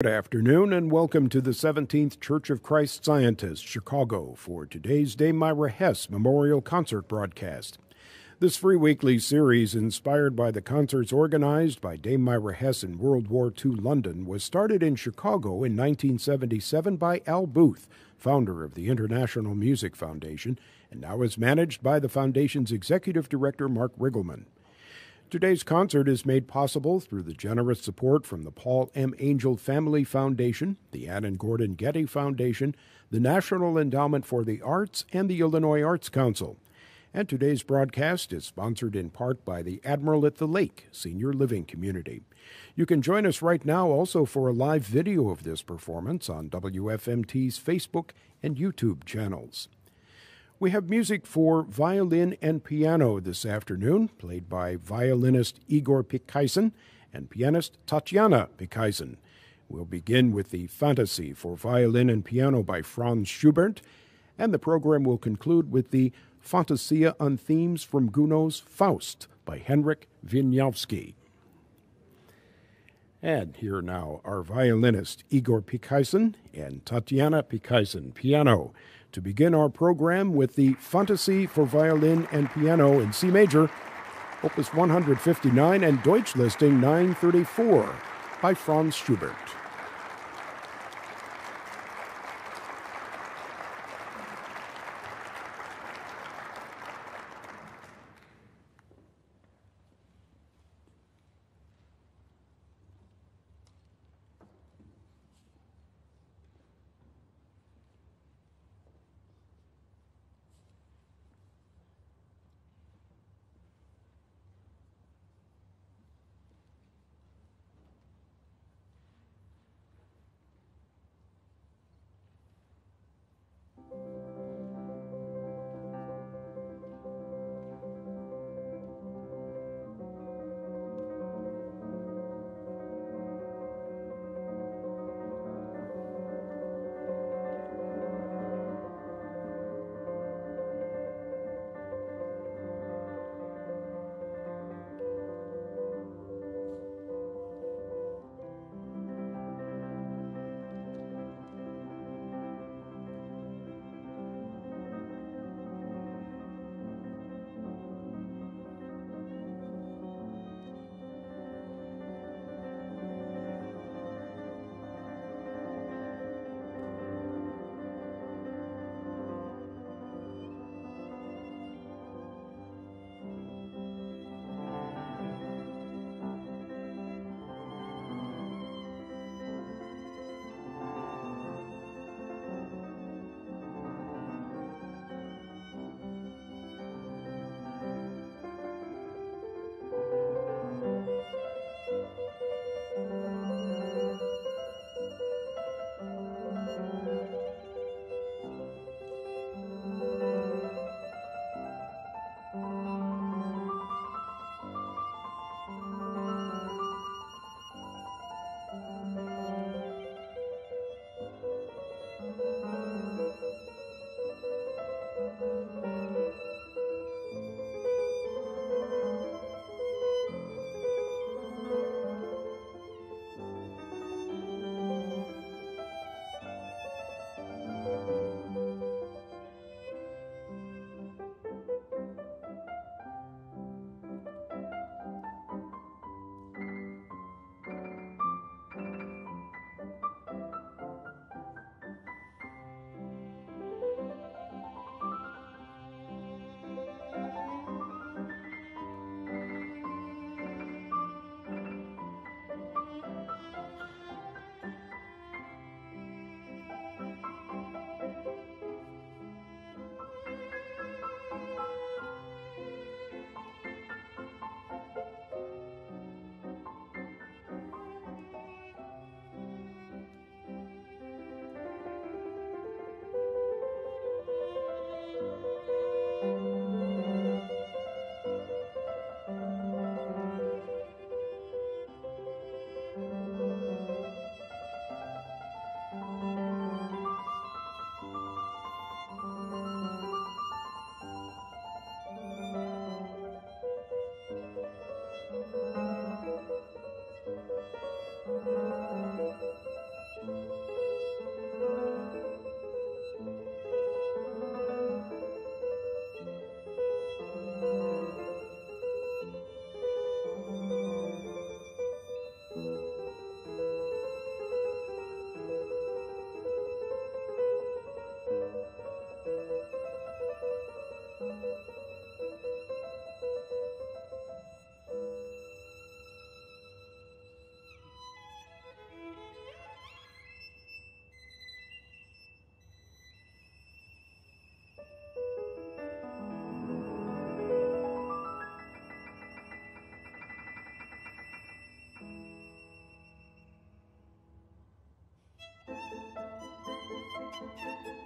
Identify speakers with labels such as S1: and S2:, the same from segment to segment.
S1: Good afternoon and welcome to the 17th Church of Christ Scientist, Chicago, for today's Dame Myra Hess Memorial Concert broadcast. This free weekly series, inspired by the concerts organized by Dame Myra Hess in World War II London, was started in Chicago in 1977 by Al Booth, founder of the International Music Foundation, and now is managed by the Foundation's executive director, Mark Riggleman. Today's concert is made possible through the generous support from the Paul M. Angell Family Foundation, the Ann and Gordon Getty Foundation, the National Endowment for the Arts, and the Illinois Arts Council. And today's broadcast is sponsored in part by the Admiral at the Lake Senior Living Community. You can join us right now also for a live video of this performance on WFMT's Facebook and YouTube channels. We have music for violin and piano this afternoon, played by violinist Igor Pikayzen and pianist Tatyana Pikayzen. We'll begin with the Fantasy for violin and piano by Franz Schubert, and the program will conclude with the Fantasia on themes from Gounod's Faust by Henryk Wieniawski. And here now are violinist Igor Pikayzen and Tatyana Pikayzen, piano to begin our program with the Fantasy for Violin and Piano in C major, Opus 159 and Deutsch listing 934 by Franz Schubert. Música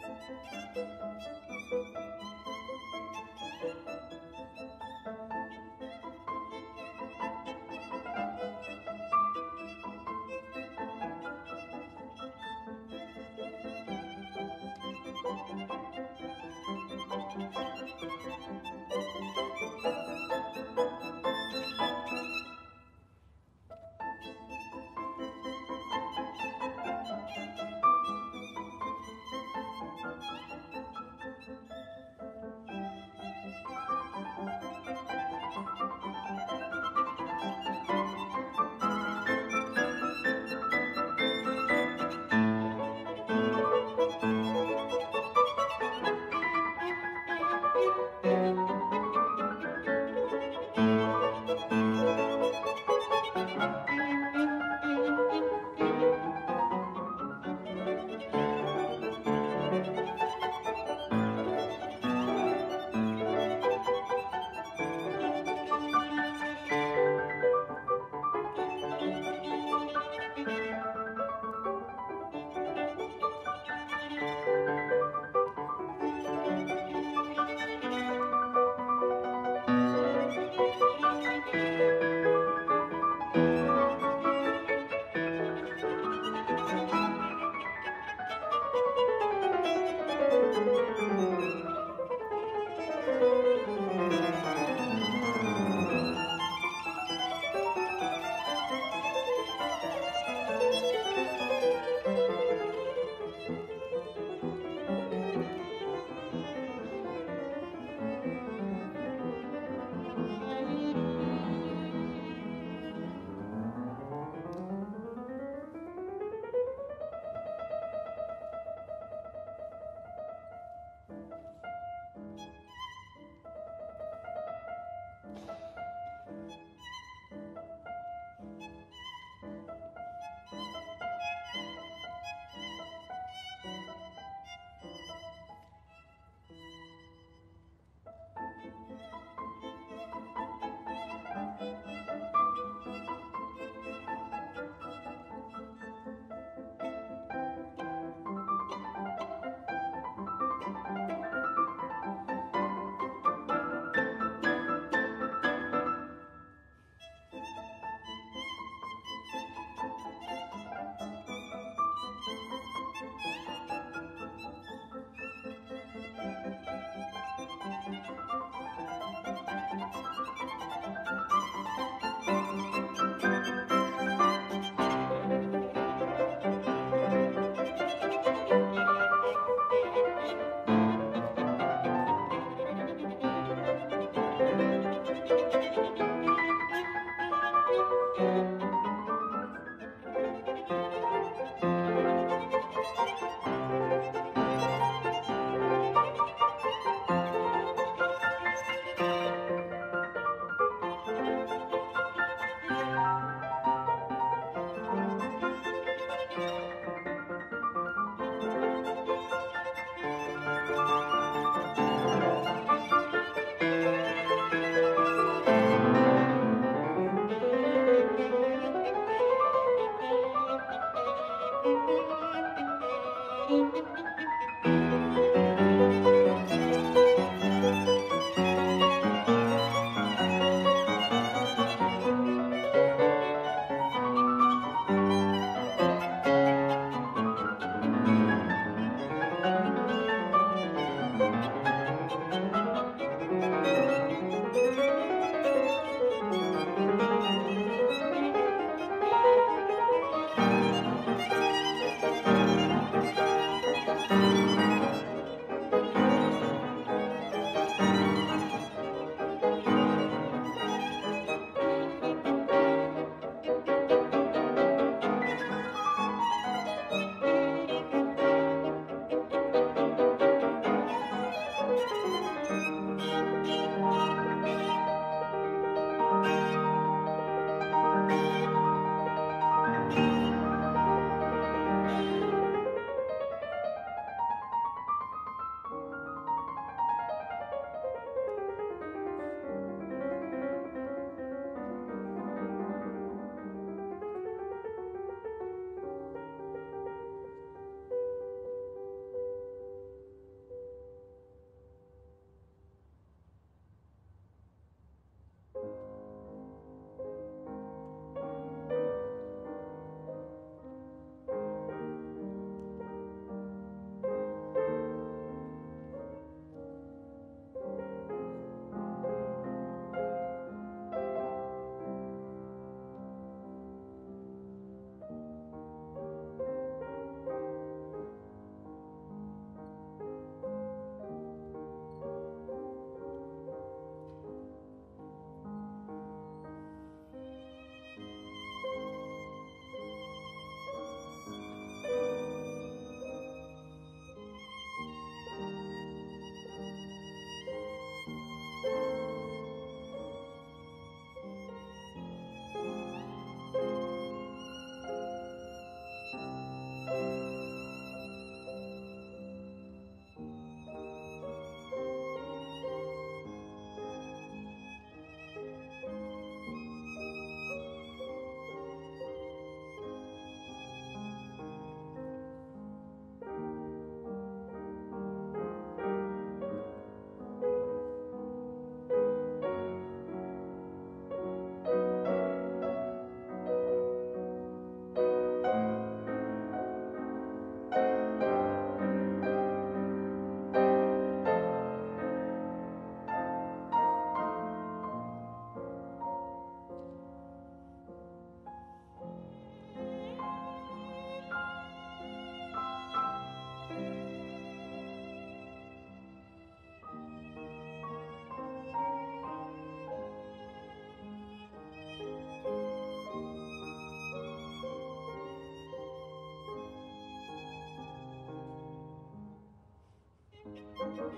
S1: Thank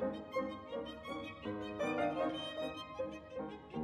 S1: you.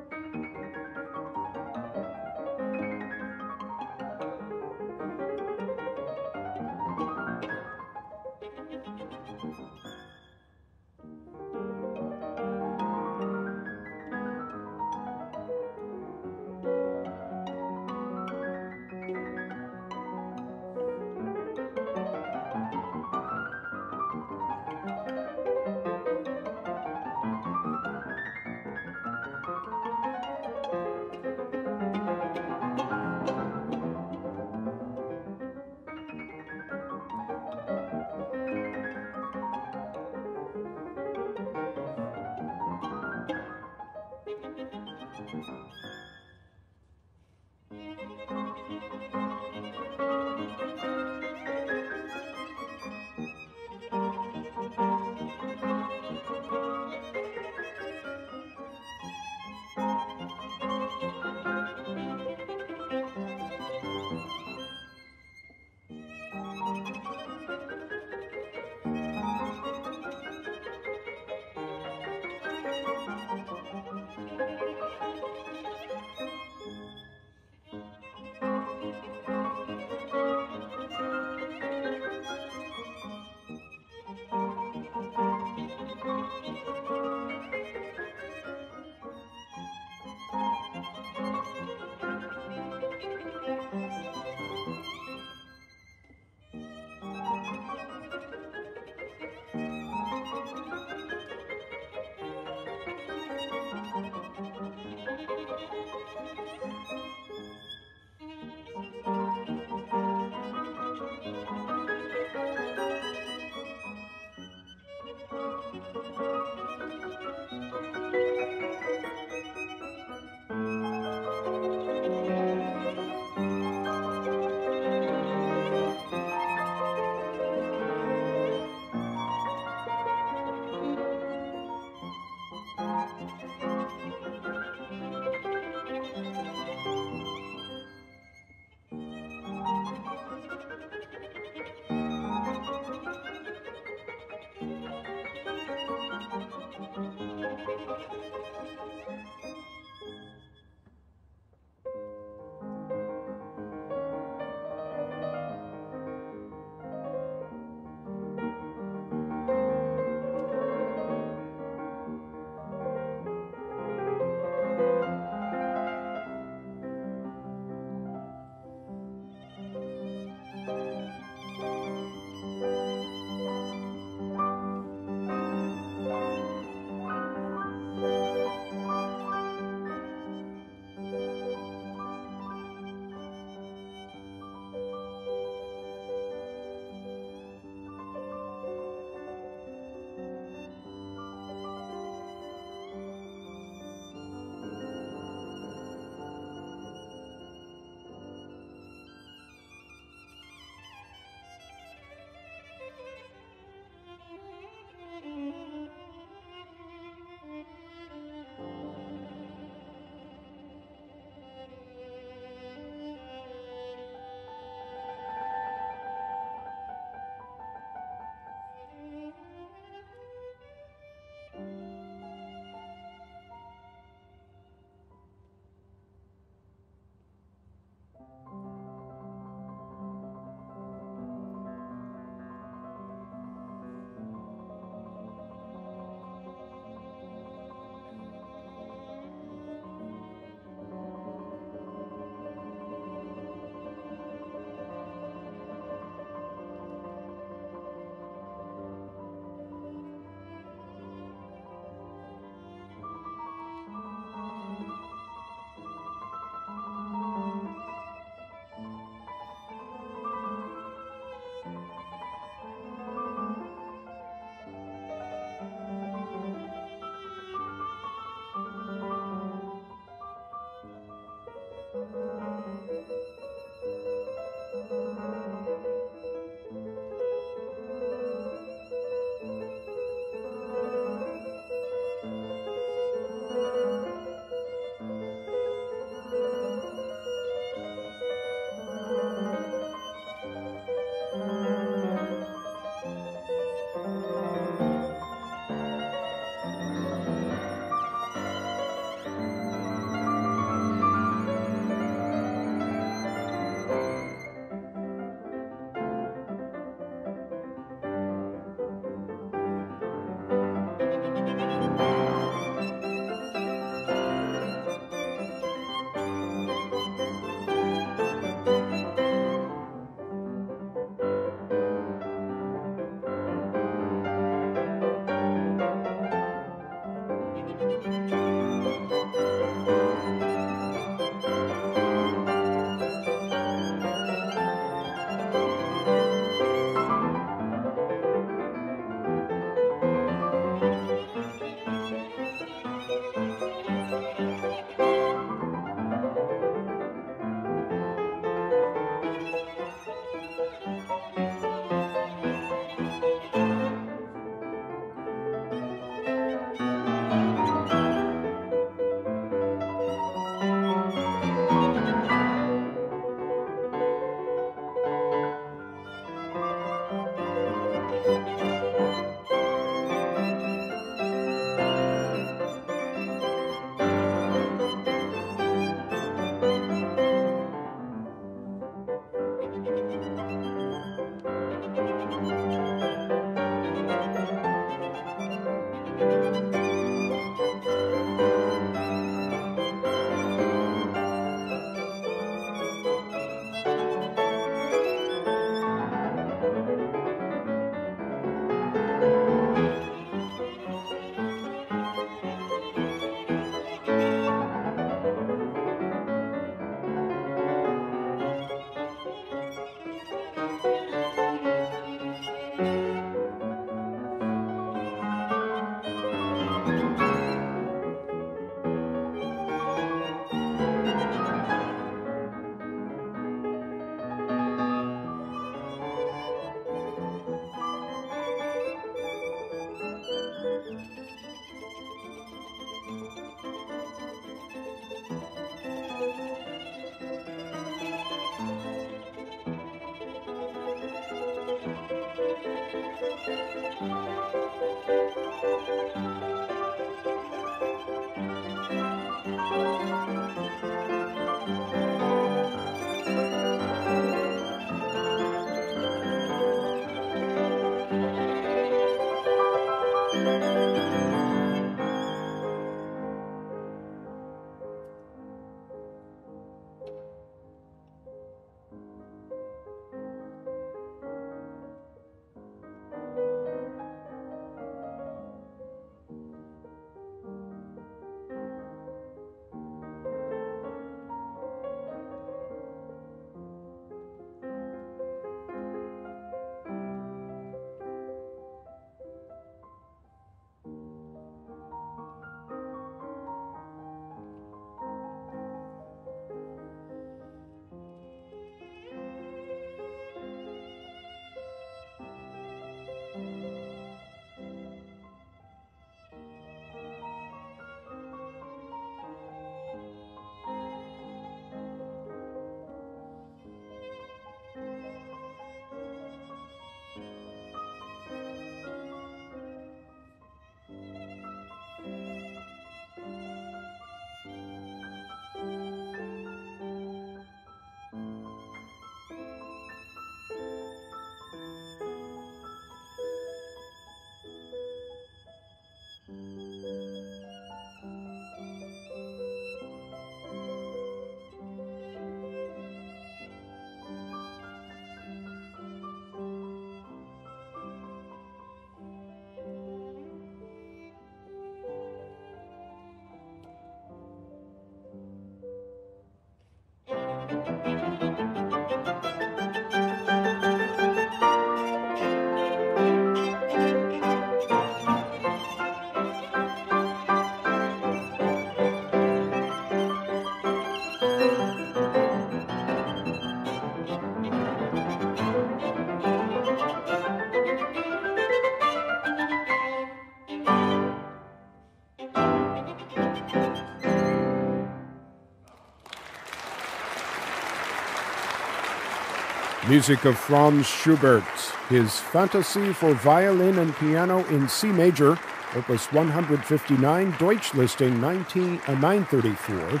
S1: Music of Franz Schubert, his Fantasy for Violin and Piano in C major, Opus 159, Deutsch listing 19, uh, 934,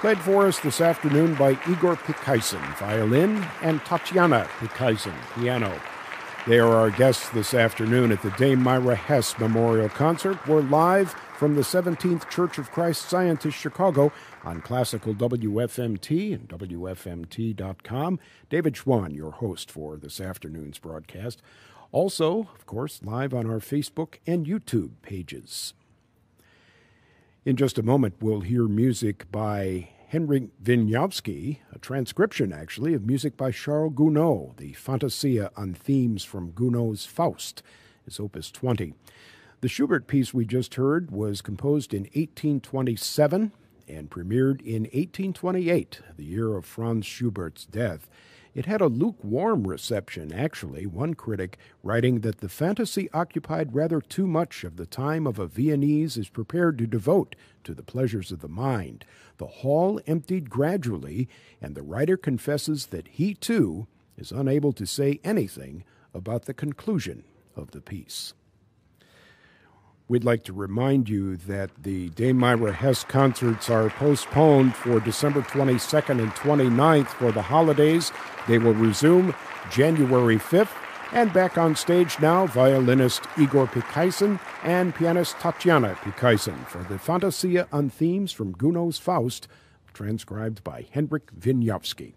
S1: played for us this afternoon by Igor Pikayzen, violin, and Tatyana Pikayzen, piano. They are our guests this afternoon at the Dame Myra Hess Memorial Concert. We're live from the 17th Church of Christ Scientist Chicago on classical WFMT and WFMT.com. David Schwan, your host for this afternoon's broadcast. Also, of course, live on our Facebook and YouTube pages. In just a moment, we'll hear music by Henryk Wieniawski, a transcription actually of music by Charles Gounod, the Fantasia on themes from Gounod's Faust, is opus 20. The Schubert piece we just heard was composed in 1827 and premiered in 1828, the year of Franz Schubert's death. It had a lukewarm reception, actually, one critic writing that the fantasy occupied rather too much of the time of a Viennese is prepared to devote to the pleasures of the mind. The hall emptied gradually, and the writer confesses that he, too, is unable to say anything about the conclusion of the piece. We'd like to remind you that the Dame Myra Hess concerts are postponed for December 22nd and 29th for the holidays. They will resume January 5th. And back on stage now, violinist Igor Pikayzen and pianist Tatyana Pikayzen for the Fantasia on themes from Gounod's Faust, transcribed by Henryk Wieniawski.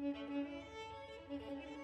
S1: Thank you.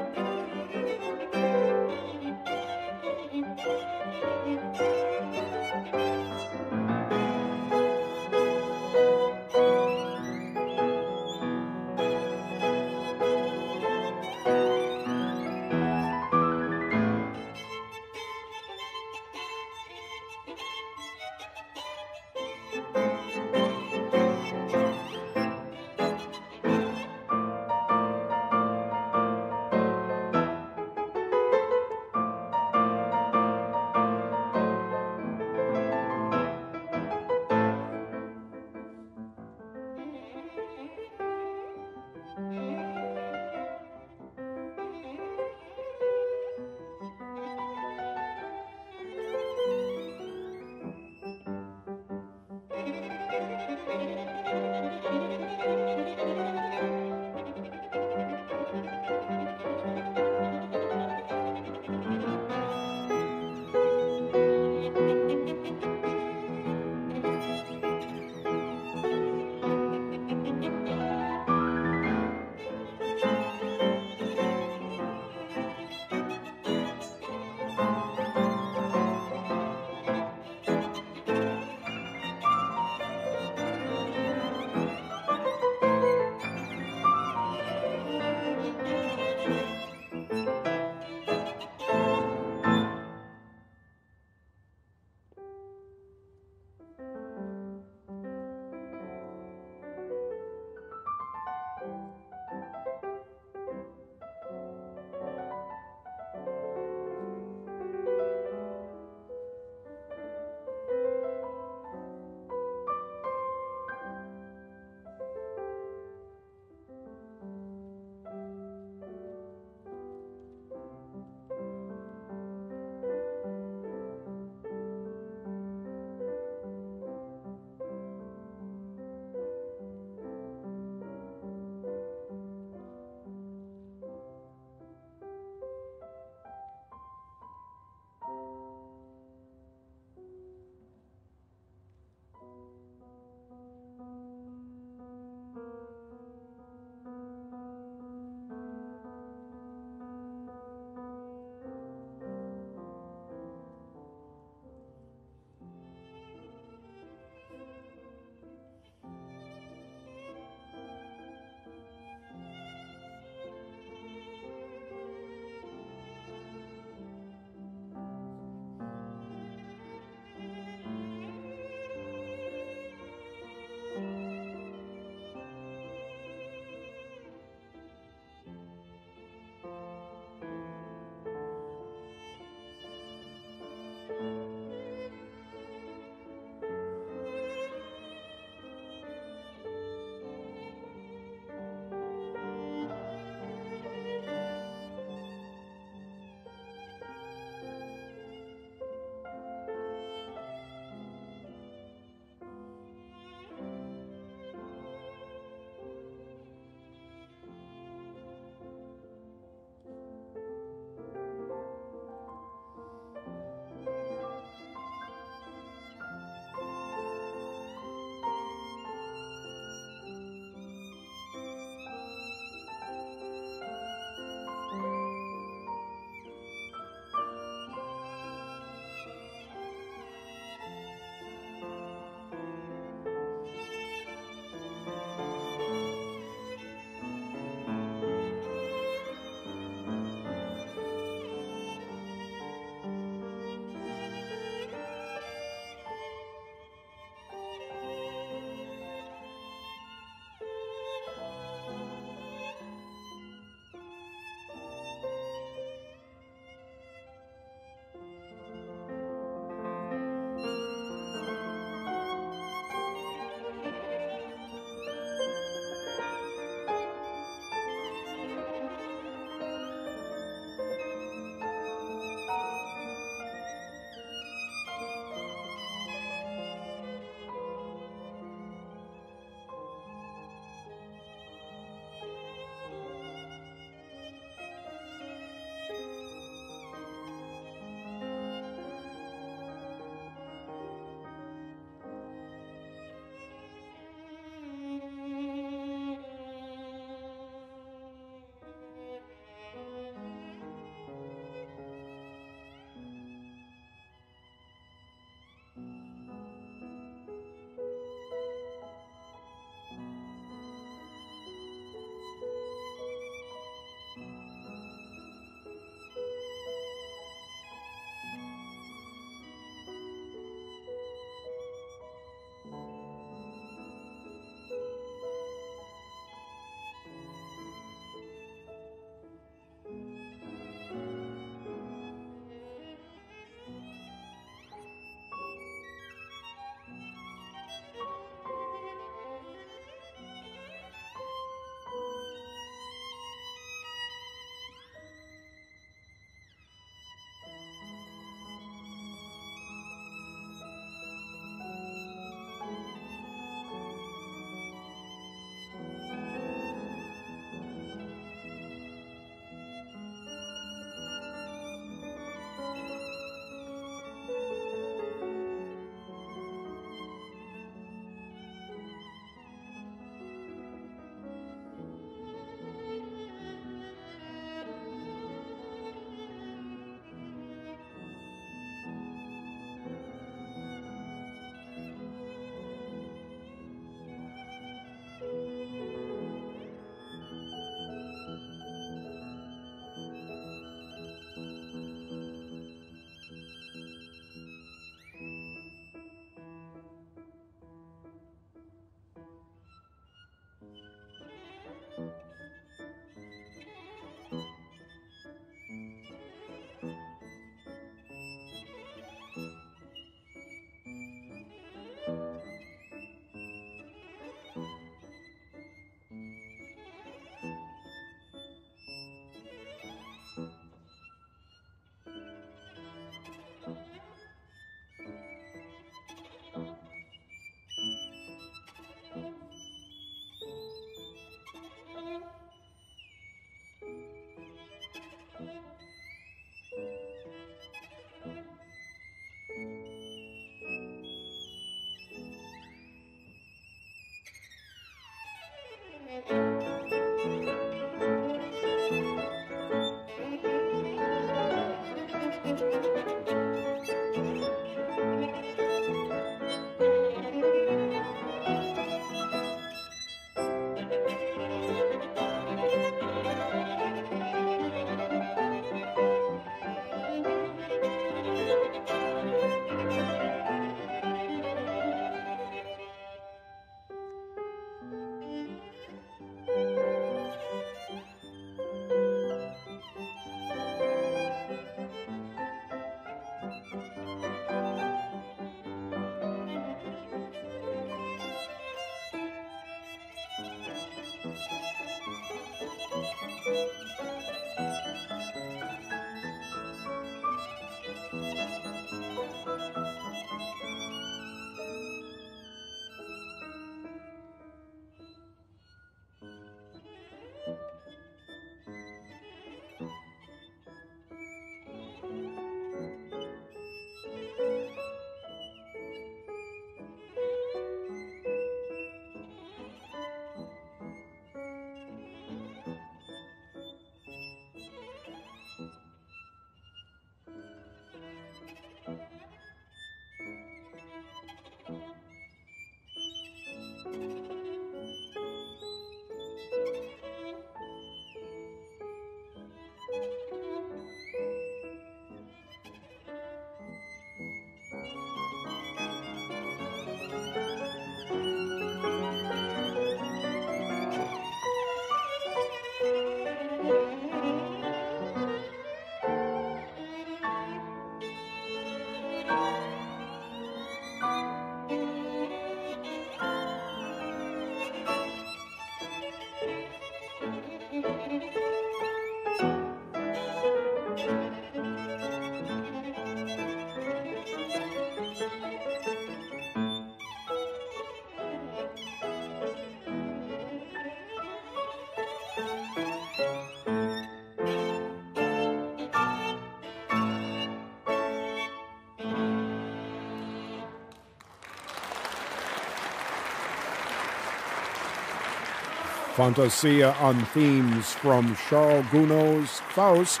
S1: Fantasia on themes from Charles Gounod's Faust,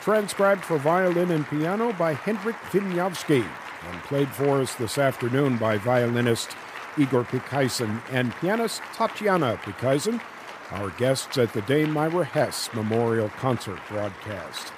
S1: transcribed for violin and piano by Henryk Wieniawski, and played for us this afternoon by violinist Igor Pikayzen and pianist Tatyana Pikayzen, our guests at the Dame Myra Hess Memorial Concert broadcast.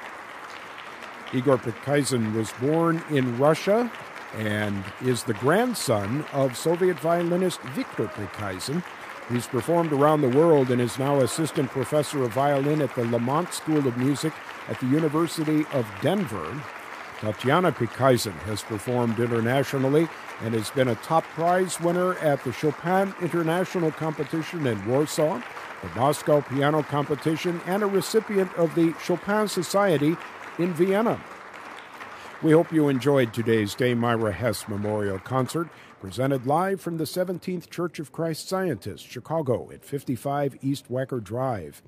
S1: Igor Pikayzen was born in Russia and is the grandson of Soviet violinist Viktor Pikaisen. He's performed around the world and is now assistant professor of violin at the Lamont School of Music at the University of Denver. Tatyana Pikayzen has performed internationally and has been a top prize winner at the Chopin International Competition in Warsaw, the Moscow Piano Competition, and a recipient of the Chopin Society in Vienna. We hope you enjoyed today's Dame Myra Hess Memorial Concert, presented live from the 17th Church of Christ Scientist, Chicago, at 55 East Wacker Drive.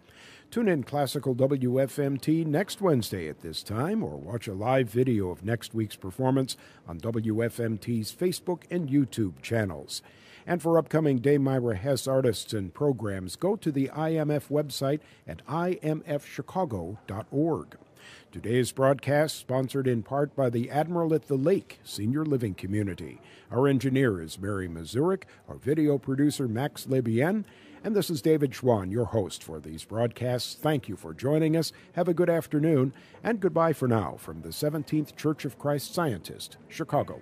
S1: Tune in Classical WFMT next Wednesday at this time, or watch a live video of next week's performance on WFMT's Facebook and YouTube channels. And for upcoming Dame Myra Hess artists and programs, go to the IMF website at imfchicago.org. Today's broadcast sponsored in part by the Admiral at the Lake Senior Living Community. Our engineer is Mary Mazurek, our video producer Max Lebien, and this is David Schwan, your host for these broadcasts. Thank you for joining us. Have a good afternoon, and goodbye for now from the 17th Church of Christ Scientist, Chicago.